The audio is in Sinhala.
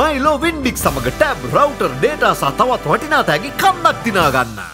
මයිලෝ වින්ඩික් සමඟ ටැබ් රවටර් ඩේටා සහ තවත් වටිනා තෑගි කන්නක් තිනාගන්න.